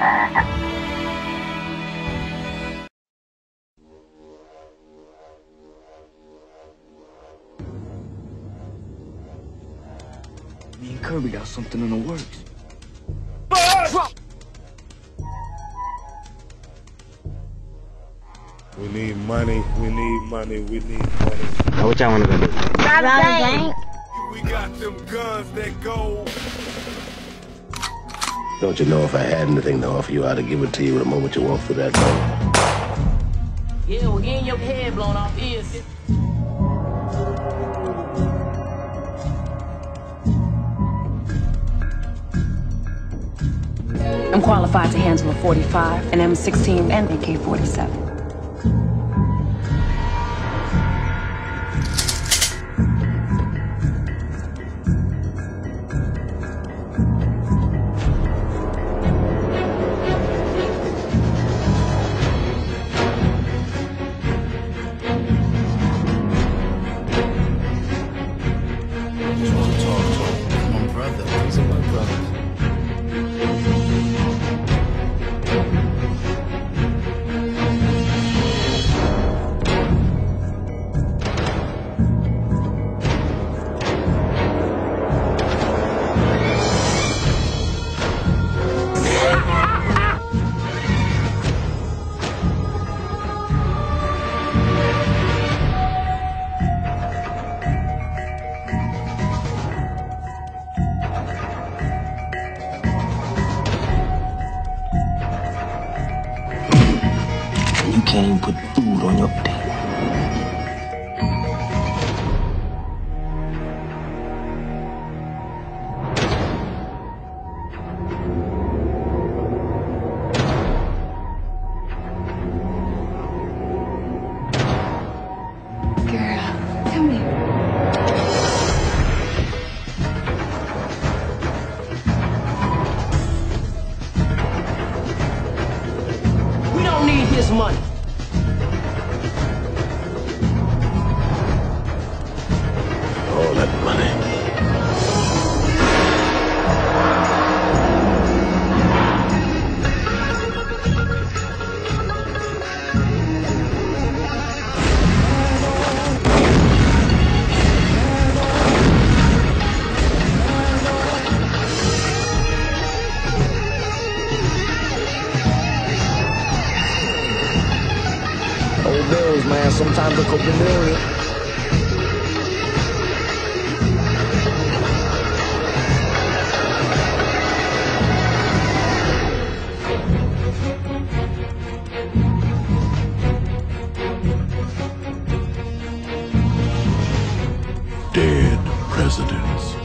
Me and Kirby got something in the works. We need money, we need money, we need money. Now what y'all wanna go do? Rob a bank. We got them guns that go. Don't you know if I had anything to offer you, I'd have given it to you the moment you walked through that door. Yeah, well, getting your head blown off is. I'm qualified to handle a 45, an M16, and AK-47. Just talk. My brother. These are my brothers. Can't even put food on your table. Girl, come here. We don't need his money. Man. Sometimes a couple million. Dead presidents.